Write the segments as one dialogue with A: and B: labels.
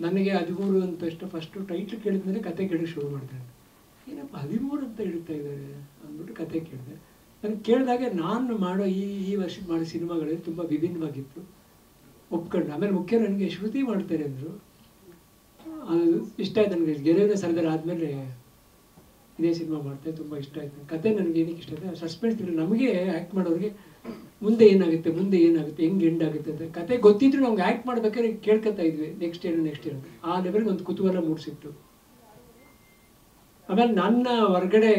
A: ನನಗೆ ಹದಿಮೂರು ಅಂತ ಫಸ್ಟ್ ಫಸ್ಟು ಟೈಟ್ಲ್ ಕೇಳಿದ್ಮೇಲೆ ಕತೆ ಕೇಳಕ್ಕೆ ಶುರು ಮಾಡ್ತಾರೆ ಏನಪ್ಪ ಹದಿಮೂರು ಅಂತ ಹೇಳ್ತಾ ಇದ್ದಾರೆ? ಅಂದ್ಬಿಟ್ಟು ಕತೆ ಕೇಳಿದೆ. ನನಗೆ ಕೇಳಿದಾಗ ನಾನು ಮಾಡೋ ಈ ಈ ವರ್ಷ ಮಾಡೋ ಸಿನಿಮಾಗಳಲ್ಲಿ ತುಂಬ ವಿಭಿನ್ನವಾಗಿತ್ತು. ಒಪ್ಕೊಂಡು. ಆಮೇಲೆ ಮುಖ್ಯ ನನಗೆ ಶ್ರುತಿ ಮಾಡ್ತಾರೆ ಅಂದರು. ಅದು ಇಷ್ಟ ಆಯ್ತು ನನಗೆ. ಗೆಲುವಿನ ಸರ್ದಾರ ಆದಮೇಲೆ ಇದೇ ಸಿನಿಮಾ ಮಾಡ್ತಾರೆ ತುಂಬ ಇಷ್ಟ ಆಯ್ತು. ಕತೆ ನನಗೆ ಏನಕ್ಕೆ ಇಷ್ಟ ಆಯ್ತು? ಸಸ್ಪೆನ್ಸ್ ಇಲ್ಲ ನಮಗೆ ಆ್ಯಕ್ಟ್ ಮಾಡೋರಿಗೆ ಮುಂದೆ ಏನಾಗುತ್ತೆ ಮುಂದೆ ಏನಾಗುತ್ತೆ, ಹೆಂಗೆ ಎಂಡ್ ಆಗುತ್ತೆ ಅಂತ. ಕತೆ ಗೊತ್ತಿದ್ರು ನಮ್ಗೆ ಆ್ಯಕ್ಟ್ ಮಾಡ್ಬೇಕಾದ್ರೆ ಕೇಳ್ಕೊತಾ ಇದ್ವಿ. ನೆಕ್ಸ್ಟ್ ಏನು ನೆಕ್ಸ್ಟ್ ಏನು. ಆ ಲೆವೆಲ್ಗೆ ಒಂದು ಕುತೂಹಲ ಮೂಡಿಸಿತ್ತು. ಆಮೇಲೆ ನನ್ನ ಹೊರಗಡೆ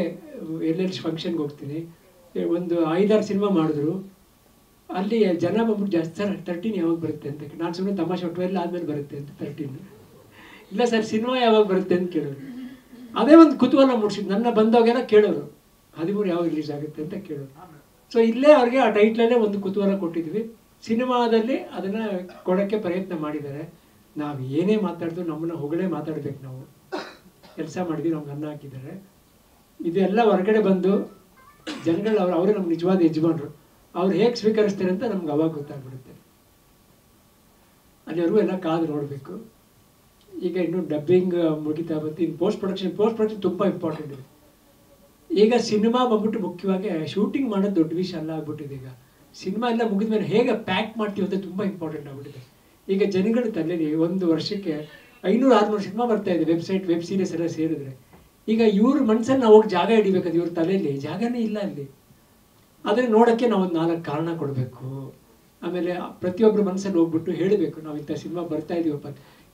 A: ಎಲ್ಲೆಲ್ಲಿ ಫಂಕ್ಷನ್ಗೆ ಹೋಗ್ತೀನಿ, ಒಂದು ಐದಾರು ಸಿನಿಮಾ ಮಾಡಿದ್ರು. ಅಲ್ಲಿ ಜನ ಬಂದ್ಬಿಟ್ಟು ಜಾಸ್ತಿ, ಸರ್ ತರ್ಟೀನ್ ಯಾವಾಗ ಬರುತ್ತೆ ಅಂತ ನಾನು ಸುಮ್ಮನೆ ತಮಾಷೆ ಟ್ವೆಲ್ ಆದ್ಮೇಲೆ ಬರುತ್ತೆ ಅಂತ ತರ್ಟೀನ್ ಇಲ್ಲ, ಸರ್, ಸಿನಿಮಾ ಯಾವಾಗ ಬರುತ್ತೆ? ಅಂತ ಕೇಳೋರು ಅದೇ ಒಂದು ಕುತೂಹಲ ಮೂಡಿಸಿದ್ದು ನನ್ನ ಬಂದವಾಗೆಲ್ಲ ಕೇಳೋರು, ಹದಿಮೂರು ಯಾವಾಗ ರಿಲೀಸ್ ಆಗುತ್ತೆ ಅಂತ ಕೇಳೋರು. ಸೊ ಇಲ್ಲೇ ಅವ್ರಿಗೆ ಆ ಟೈಟ್ಲಲ್ಲೇ ಒಂದು ಕುತೂಹಲ ಕೊಟ್ಟಿದ್ವಿ. ಸಿನಿಮಾದಲ್ಲಿ ಅದನ್ನು ಕೊಡೋಕ್ಕೆ ಪ್ರಯತ್ನ ಮಾಡಿದ್ದಾರೆ. ನಾವು ಏನೇ ಮಾತಾಡಿದ್ರು ನಮ್ಮನ್ನ ಹೊಗಳೇ ಮಾತಾಡ್ಬೇಕು ನಾವು. ಕೆಲಸ ಮಾಡಿದ್ವಿ, ನಮ್ಗೆ ಅನ್ನ ಹಾಕಿದ್ದಾರೆ. ಇದೆಲ್ಲ ಹೊರಗಡೆ ಬಂದು ಜನಗಳು ಅವ್ರು, ಅವರೇ ನಮ್ಗೆ ನಿಜವಾದ ಯಜಮಾನರು. ಅವ್ರು ಹೇಗೆ ಸ್ವೀಕರಿಸ್ತಾರೆ ಅಂತ ನಮ್ಗೆ ಅವಾಗ ಗೊತ್ತಾಗ್ಬಿಡುತ್ತೆ. ಅಲ್ಲಿವರೆಗೂ ಎಲ್ಲ ಕಾದು ನೋಡಬೇಕು. ಈಗ ಇನ್ನು ಡಬ್ಬಿಂಗ್ ಮುಗಿತಾ ಬಂತು. ಇನ್ನು ಪೋಸ್ಟ್ ಪ್ರೊಡಕ್ಷನ್ ಪೋಸ್ಟ್ ಪ್ರೊಡಕ್ಷನ್ ತುಂಬ ಇಂಪಾರ್ಟೆಂಟ್ ಇದೆ. ಈಗ ಸಿನಿಮಾ ಬಂದ್ಬಿಟ್ಟು ಮುಖ್ಯವಾಗಿ ಶೂಟಿಂಗ್ ಮಾಡೋದು ದೊಡ್ಡ ವಿಷಯ ಅಲ್ಲ ಆಗ್ಬಿಟ್ಟಿದೆ ಈಗ. ಸಿನಿಮಾ ಎಲ್ಲ ಮುಗಿದ ಮೇಲೆ ಹೇಗೆ ಪ್ಯಾಕ್ ಮಾಡ್ತೀವಿ ಅಂತ ತುಂಬ ಇಂಪಾರ್ಟೆಂಟ್ ಆಗ್ಬಿಟ್ಟಿದೆ. ಈಗ ಜನಗಳ ತಲೆಯಲ್ಲಿ ಒಂದು ವರ್ಷಕ್ಕೆ ಐನೂರು, ಆರುನೂರು ಸಿನಿಮಾ ಬರ್ತಾ ಇದೆ ವೆಬ್ಸೈಟ್ ವೆಬ್ ಸೀರೀಸ್ ಎಲ್ಲ ಸೇರಿದ್ರೆ. ಈಗ ಇವ್ರ ಮನ್ಸಲ್ಲಿ ನಾವು ಹೋಗಿ ಜಾಗ ಹಿಡಿಬೇಕದು ಇವ್ರ ತಲೆಯಲ್ಲಿ ಜಾಗನೇ ಇಲ್ಲ ಅಲ್ಲಿ. ಆದರೆ ನೋಡೋಕ್ಕೆ ನಾವು ಒಂದು ನಾಲ್ಕು ಕಾರಣ ಕೊಡಬೇಕು. ಆಮೇಲೆ ಪ್ರತಿಯೊಬ್ಬರ ಮನಸ್ಸಲ್ಲಿ ಹೋಗ್ಬಿಟ್ಟು ಹೇಳಬೇಕು, ನಾವು ಇಂಥ ಸಿನಿಮಾ ಬರ್ತಾ ಇದೀವಪ್ಪ.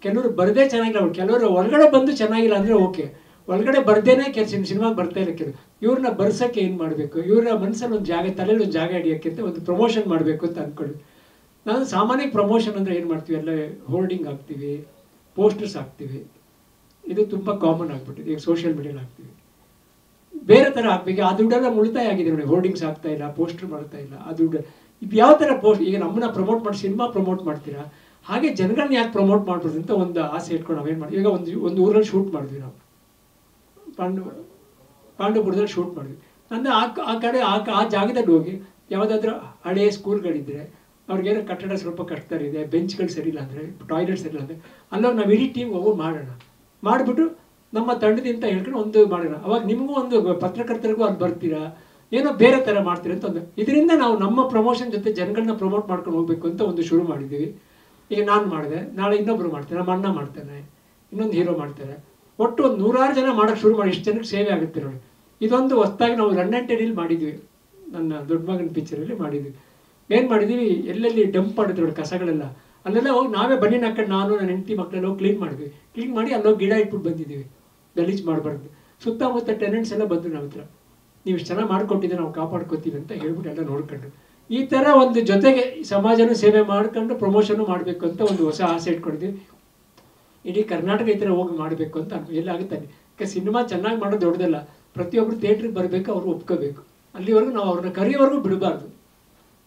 A: ಕೆಲವರು ಬರದೇ ಚೆನ್ನಾಗಿಲ್ಲ ಕೆಲವರು ಒಳಗಡೆ ಬಂದು ಚೆನ್ನಾಗಿಲ್ಲ ಅಂದರೆ ಓಕೆ. ಒಳಗಡೆ ಬರ್ದೇನೆ ಕೆಲಸ ಸಿನಿಮಾಗೆ ಬರ್ತಾ ಇಲ್ಲ ಕೆಲವು ಇವ್ರನ್ನ ಬರ್ಸಕ್ಕೆ ಏನು ಮಾಡಬೇಕು? ಇವ್ರನ್ನ ಮನಸ್ಸಲ್ಲಿ ಒಂದು ಜಾಗ ತಲೆಯಲ್ಲಿ ಒಂದು ಜಾಗ ಹಿಡಿಯೋಕ್ಕಿಂತ ಒಂದು ಪ್ರಮೋಷನ್ ಮಾಡಬೇಕು ಅಂತ ಅಂದ್ಕೊಳ್ಳಿ ನಾನು ಸಾಮಾನ್ಯ ಪ್ರಮೋಷನ್ ಅಂದರೆ ಏನು ಮಾಡ್ತೀವಿ? ಎಲ್ಲ ಹೋರ್ಡಿಂಗ್ ಹಾಕ್ತೀವಿ ಪೋಸ್ಟರ್ಸ್ ಹಾಕ್ತೀವಿ. ಇದು ತುಂಬ ಕಾಮನ್ ಆಗಿಬಿಟ್ಟಿದೆ. ಈಗ ಸೋಷಿಯಲ್ ಮೀಡಿಯಲ್ಲಿ ಹಾಕ್ತೀವಿ. ಬೇರೆ ಥರ ಹಾಕ್ಬೇಕು. ಆ ದುಡ್ಡೆಲ್ಲ ಉಳಿತಾಯ ಆಗಿದೆ ನೋಡಿ. ಹೋರ್ಡಿಂಗ್ಸ್ ಆಗ್ತಾ ಇಲ್ಲ ಪೋಸ್ಟರ್ ಮಾಡ್ತಾ ಇಲ್ಲ. ಆ ದುಡ್ಡು ಇದು ಯಾವ ಥರ ಪೋಸ್ಟ್ ಈಗ ನಮ್ಮನ್ನ ಪ್ರಮೋಟ್ ಮಾಡಿ, ಸಿನಿಮಾ ಪ್ರಮೋಟ್ ಮಾಡ್ತೀರಾ? ಹಾಗೆ ಜನಗಳನ್ನ ಯಾಕೆ ಪ್ರಮೋಟ್ ಮಾಡ್ಬೋದು ಅಂತ ಒಂದು ಆಸೆ ಇಟ್ಕೊಂಡು ನಾವೇನು ಮಾಡಿ ಈಗ ಒಂದು ಒಂದು ಊರಲ್ಲಿ ಶೂಟ್ ಮಾಡಿದ್ವಿ ನಾವು. ಪಾಂಡು, ಪಾಂಡುಪುರದಲ್ಲಿ ಶೂಟ್ ಮಾಡಿದ್ವಿ. ನನ್ನ ಆ ಆ ಕಡೆ, ಆ ಆ ಜಾಗದಲ್ಲಿ ಹೋಗಿ ಯಾವುದಾದ್ರೂ ಹಳೆಯ ಸ್ಕೂಲ್ಗಳಿದ್ದರೆ ಅವ್ರಿಗೇನೋ ಕಟ್ಟಡ ಸ್ವಲ್ಪ ಕಟ್ತಾರಿದೆ, ಬೆಂಚ್ಗಳು ಸರಿ ಇಲ್ಲ ಅಂದರೆ, ಟಾಯ್ಲೆಟ್ ಸರಿ ಇಲ್ಲ ಅಂದರೆ, ಅಲ್ಲೋ ನಾವು ಇಡೀ ಟೀಮ್ ಹೋಗಿ ಮಾಡೋಣ. ಮಾಡಿಬಿಟ್ಟು ನಮ್ಮ ತಂಡದಿಂದ ಹೇಳ್ಕೊಂಡು ಒಂದು ಮಾಡೋಣ. ಅವಾಗ ನಿಮಗೂ ಒಂದು ಪತ್ರಕರ್ತರಿಗೂ ಅಲ್ಲಿ ಬರ್ತೀರಾ? ಏನೋ ಬೇರೆ ಥರ ಮಾಡ್ತೀರಾ ಅಂತ ಒಂದು. ಇದರಿಂದ ನಾವು ನಮ್ಮ ಪ್ರಮೋಷನ್ ಜೊತೆ ಜನಗಳನ್ನ ಪ್ರಮೋಟ್ ಮಾಡ್ಕೊಂಡು ಹೋಗಬೇಕು ಅಂತ ಒಂದು ಶುರು ಮಾಡಿದ್ದೀವಿ. ಈಗ ನಾನು ಮಾಡಿದೆ, ನಾಳೆ ಇನ್ನೊಬ್ರು ಮಾಡ್ತಾರೆ, ನಮ್ಮ ಅಣ್ಣ ಮಾಡ್ತೇನೆ, ಇನ್ನೊಂದು ಹೀರೋ ಮಾಡ್ತಾರೆ. ಒಟ್ಟು ಒಂದು ನೂರಾರು ಜನ ಮಾಡೋಕ್ಕೆ ಶುರು ಮಾಡಿ, ಇಷ್ಟು ಜನಕ್ಕೆ ಸೇವೆ ಆಗುತ್ತೆ ನೋಡಿ. ಇದೊಂದು ಹೊಸ್ದಾಗಿ ನಾವು ರಂಡೈನ್ ಟೆನಿಲ್ ಮಾಡಿದ್ವಿ. ನನ್ನ ದೊಡ್ಡ ಮಗನ ಪಿಕ್ಚರಲ್ಲಿ ಮಾಡಿದ್ವಿ. ಏನು ಮಾಡಿದ್ವಿ? ಎಲ್ಲೆಲ್ಲಿ ಡಂಪ್ ಮಾಡಿದ್ರು ನೋಡಿ ಕಸಗಳೆಲ್ಲ. ಅಲ್ಲೆಲ್ಲ ಹೋಗಿ ನಾವೇ ಬನ್ನಿ ಹಾಕೊಂಡು ನಾನು, ನನ್ನ ಹೆಂಡತಿ ಮಕ್ಕಳೆಲ್ಲ ಹೋಗಿ ಕ್ಲೀನ್ ಮಾಡಿದ್ವಿ. ಕ್ಲೀನ್ ಮಾಡಿ ಅಲ್ಲೋಗಿ ಗಿಡ ಇಟ್ಬಿಟ್ಟು ಬಂದಿದ್ದೀವಿ. ಗಲೀಜ್ ಮಾಡಬಾರ್ದು. ಸುತ್ತಮುತ್ತ ಟೆನೆಂಟ್ಸ್ ಎಲ್ಲ ಬಂದರು ನಮ್ಮ ಹತ್ರ ನೀವು ಇಷ್ಟು ಚೆನ್ನಾಗಿ ಮಾಡಿಕೊಟ್ಟಿದ್ದೆ ನಾವು ಕಾಪಾಡ್ಕೊತೀವಿ ಅಂತ ಹೇಳ್ಬಿಟ್ಟು ಎಲ್ಲ ನೋಡ್ಕೊಂಡು ಈ ಥರ ಒಂದು ಜೊತೆಗೆ ಸಮಾಜನ ಸೇವೆ ಮಾಡ್ಕೊಂಡು ಪ್ರಮೋಷನ್ ಮಾಡಬೇಕು ಅಂತ ಒಂದು ಹೊಸ ಆಸೆ ಇಟ್ಕೊಂಡಿದ್ವಿ ಇಡೀ ಕರ್ನಾಟಕ ಈ ಥರ ಹೋಗಿ ಮಾಡಬೇಕು ಅಂತ ಎಲ್ಲ ಎಲ್ಲಾಗುತ್ತೆ ಯಾಕೆ ಸಿನಿಮಾ ಚೆನ್ನಾಗಿ ಮಾಡೋದು ದೊಡ್ಡದಲ್ಲ ಪ್ರತಿಯೊಬ್ಬರು ಥಿಯೇಟ್ರಿಗೆ ಬರಬೇಕು, ಅವ್ರು ಒಪ್ಕೋಬೇಕು. ಅಲ್ಲಿವರೆಗೂ ನಾವು ಅವ್ರನ್ನ ಕರಿಯೋವರೆಗೂ ಬಿಡಬಾರ್ದು.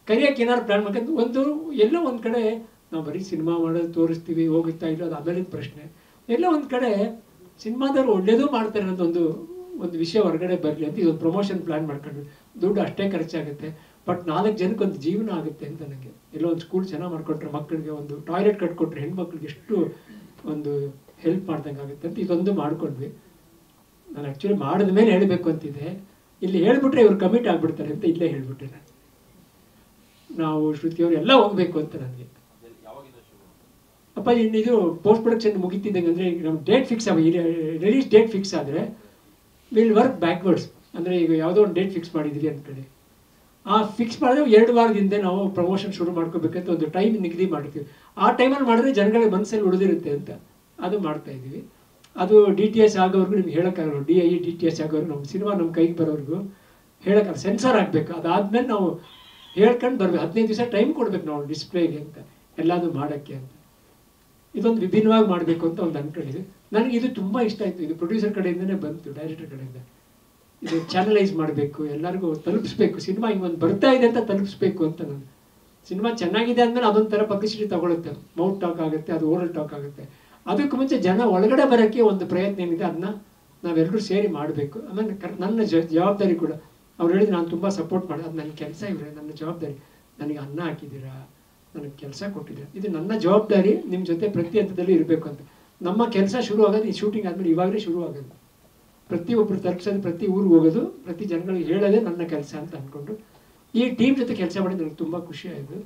A: ಕರಿಯೋಕೆ ಏನಾದ್ರು ಪ್ಲ್ಯಾನ್ ಮಾಡ್ಕೊಂಡು ಒಂದು ಎಲ್ಲೋ ಒಂದು ಕಡೆ ನಾವು ಬರೀ ಸಿನಿಮಾ ಮಾಡೋದು ತೋರಿಸ್ತೀವಿ, ಹೋಗುತ್ತಾ ಇಲ್ಲ ಅದು ಆಮೇಲಿನ ಪ್ರಶ್ನೆ. ಎಲ್ಲೋ ಒಂದು ಕಡೆ ಸಿನಿಮಾದವ್ರು ಒಳ್ಳೇದು ಮಾಡ್ತಾರೆ ಅನ್ನೋದು ಒಂದು ಒಂದು ವಿಷಯ ಹೊರಗಡೆ ಬರಲಿ ಅಂತ ಇದೊಂದು ಪ್ರಮೋಷನ್ ಪ್ಲ್ಯಾನ್ ಮಾಡ್ಕೊಂಡು. ದುಡ್ಡು ಅಷ್ಟೇ ಖರ್ಚಾಗುತ್ತೆ. ಬಟ್ ನಾಲ್ಕು ಜನಕ್ಕೆ ಒಂದು ಜೀವನ ಆಗುತ್ತೆ ಅಂತ ನನಗೆ. ಎಲ್ಲೋ ಒಂದು ಸ್ಕೂಲ್ ಚೆನ್ನಾಗಿ ಮಾಡಿಕೊಟ್ರೆ ಮಕ್ಕಳಿಗೆ ಒಂದು ಟಾಯ್ಲೆಟ್ ಕಟ್ಕೊಟ್ರೆ ಹೆಣ್ಮಕ್ಳಿಗೆ ಎಷ್ಟು ಒಂದು ಹೆಲ್ಪ್ ಮಾಡ್ದಂಗೆ ಆಗುತ್ತೆ ಅಂತ ಇದೊಂದು ಮಾಡ್ಕೊಂಡ್ವಿ. ನಾನು ಆ್ಯಕ್ಚುಲಿ ಮಾಡಿದ ಮೇಲೆ ಹೇಳಬೇಕು ಅಂತಿದೆ ಇಲ್ಲಿ ಹೇಳ್ಬಿಟ್ರೆ ಇವ್ರು ಕಮಿಟ್ ಆಗ್ಬಿಡ್ತಾರೆ ಅಂತ ಇಲ್ಲೇ ಹೇಳಿಬಿಟ್ಟೆ ನಾನು. ನಾವು ಶ್ರುತಿಯವರು ಎಲ್ಲ ಹೋಗ್ಬೇಕು ಅಂತ ನನಗೆ. ಅಪ್ಪ, ಇನ್ನು ಇದು ಪೋಸ್ಟ್ ಪ್ರೊಡಕ್ಷನ್ ಮುಗಿತಿದ್ದಂಗೆ ಅಂದರೆ ನಮ್ಮ ಡೇಟ್ ಫಿಕ್ಸ್ ಆಗಿ ರಿಲೀಸ್ ಡೇಟ್ ಫಿಕ್ಸ್ ಆದರೆ ವಿಲ್ ವರ್ಕ್ ಬ್ಯಾಕ್ವರ್ಡ್ಸ್ ಅಂದರೆ ಈಗ ಯಾವುದೋ ಒಂದು ಡೇಟ್ ಫಿಕ್ಸ್ ಮಾಡಿದ್ದೀವಿ ಅಂದ್ಕೊಳ್ಳಿ ಆ ಫಿಕ್ಸ್ ಮಾಡಿದ್ರೆ ಎರಡು ವಾರದಿಂದ ನಾವು ಪ್ರಮೋಷನ್ ಶುರು ಮಾಡ್ಕೋಬೇಕಂತ ಒಂದು ಟೈಮ್ ನಿಗದಿ ಮಾಡ್ತೀವಿ ಆ ಟೈಮಲ್ಲಿ ಮಾಡಿದ್ರೆ ಜನಗಳಿಗೆ ಮನಸ್ಸಲ್ಲಿ ಉಳಿದಿರುತ್ತೆ ಅಂತ ಅದು ಮಾಡ್ತಾ ಇದ್ದೀವಿ. ಅದು ಡಿ ಟಿ ಎಸ್ ಆಗೋವರೆಗೂ ನಿಮ್ಗೆ ಹೇಳೋಕ್ಕಾಗಲ್ಲ. D I D T S ಆಗೋರು ನಮ್ಮ ಸಿನಿಮಾ ನಮ್ಮ ಕೈಗೆ ಬರೋವರೆಗೂ ಹೇಳೋಕ್ಕಾಗಲ್ಲ. ಸೆನ್ಸರ್ ಆಗಬೇಕು. ಅದಾದಮೇಲೆ ನಾವು ಹೇಳ್ಕೊಂಡು ಬರ್ಬೇಕು. ಹದಿನೈದು ದಿವಸ ಟೈಮ್ ಕೊಡ್ಬೇಕು ನಾವು ಡಿಸ್ಪ್ಲೇಗೆ ಅಂತ. ಎಲ್ಲಾದರೂ ಮಾಡೋಕ್ಕೆ ಅಂತ. ಇದೊಂದು ವಿಭಿನ್ನವಾಗಿ ಮಾಡಬೇಕು ಅಂತ ಒಂದು ಅನ್ಕೊಂಡಿದ್ದೀವಿ ನನಗೆ ಇದು ತುಂಬ ಇಷ್ಟ ಆಯಿತು. ಇದು ಪ್ರೊಡ್ಯೂಸರ್ ಕಡೆಯಿಂದನೇ ಬಂತು ಡೈರೆಕ್ಟರ್ ಕಡೆಯಿಂದ. ಇದು ಚಾನಲೈಸ್ ಮಾಡಬೇಕು, ಎಲ್ಲರಿಗೂ ತಲುಪಿಸ್ಬೇಕು, ಸಿನಿಮಾ ಒಂದು ಬರ್ತಾ ಇದೆ ಅಂತ ತಲುಪಿಸ್ಬೇಕು ಅಂತ ನಾನು. ಸಿನಿಮಾ ಚೆನ್ನಾಗಿದೆ ಅಂದಮೇಲೆ ಅದೊಂಥರ ಪಬ್ಲಿಸಿಟಿ ತಗೊಳುತ್ತೆ. ಮೌತ್ ಟಾಕ್ ಆಗುತ್ತೆ, ಅದು ಓರಲ್ ಟಾಕ್ ಆಗುತ್ತೆ. ಅದಕ್ಕೂ ಮುಂಚೆ ಜನ ಒಳಗಡೆ ಬರೋಕ್ಕೆ ಒಂದು ಪ್ರಯತ್ನ ಏನಿದೆ ಅದನ್ನ ನಾವೆಲ್ಲರೂ ಸೇರಿ ಮಾಡಬೇಕು. ಆಮೇಲೆ ನನ್ನ ಜವಾಬ್ದಾರಿ ಕೂಡ, ಅವ್ರು ಹೇಳಿದ್ರು ನಾನು ತುಂಬ ಸಪೋರ್ಟ್ ಮಾಡಿ, ಅದು ನನ್ನ ಕೆಲಸ ಇವರೇ, ನನ್ನ ಜವಾಬ್ದಾರಿ. ನನಗೆ ಅನ್ನ ಹಾಕಿದ್ದೀರಾ? ನನಗೆ ಕೆಲಸ ಕೊಟ್ಟಿದ್ದೀರಾ? ಇದು ನನ್ನ ಜವಾಬ್ದಾರಿ ನಿಮ್ಮ ಜೊತೆ ಪ್ರತಿ ಹಂತದಲ್ಲಿ ಇರಬೇಕು ಅಂತ. ನಮ್ಮ ಕೆಲಸ ಶುರು ಆಗೋದು ಈ ಶೂಟಿಂಗ್ ಆದಮೇಲೆ ಇವಾಗಲೇ ಶುರು ಆಗೋದು ಪ್ರತಿಯೊಬ್ಬರು ತಲುಪಿಸೋದು ಪ್ರತಿ ಊರಿಗೆ ಹೋಗೋದು, ಪ್ರತಿ ಜನಗಳಿಗೆ ಹೇಳೋದೇ ನನ್ನ ಕೆಲಸ ಅಂತ ಅಂದ್ಕೊಂಡು ಈ ಟೀಮ್ ಜೊತೆ ಕೆಲಸ ಮಾಡಿ ನನಗೆ ತುಂಬ ಖುಷಿ ಆಯಿತು.